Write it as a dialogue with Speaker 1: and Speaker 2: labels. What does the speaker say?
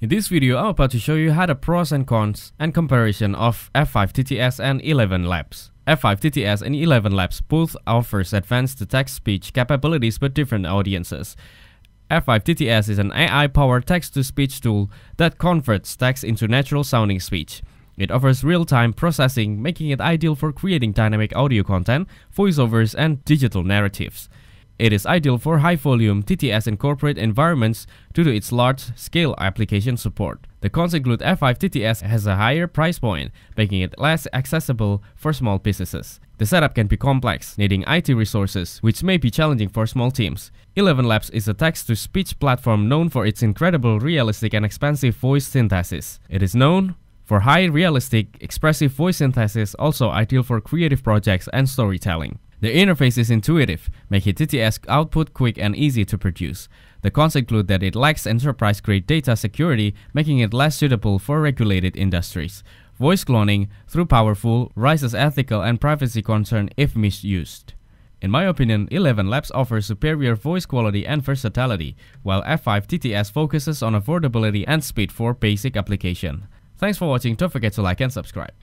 Speaker 1: In this video, I'm about to show you how the pros and cons and comparison of F5 TTS and ElevenLabs. F5 TTS and ElevenLabs both offers advanced text-speech capabilities for different audiences. F5 TTS is an AI-powered text-to-speech tool that converts text into natural-sounding speech. It offers real-time processing, making it ideal for creating dynamic audio content, voiceovers, and digital narratives. It is ideal for high-volume TTS and corporate environments due to its large-scale application support. The cons include F5 TTS has a higher price point, making it less accessible for small businesses. The setup can be complex, needing IT resources, which may be challenging for small teams. ElevenLabs is a text-to-speech platform known for its incredible realistic and expansive voice synthesis. It is known for high realistic, expressive voice synthesis, also ideal for creative projects and storytelling. The interface is intuitive, making TTS output quick and easy to produce. The cons include that it lacks enterprise-grade data security, making it less suitable for regulated industries. Voice cloning, through powerful, raises ethical and privacy concern if misused. In my opinion, ElevenLabs offers superior voice quality and versatility, while F5 TTS focuses on affordability and speed for basic application. Thanks for watching, don't forget to like and subscribe.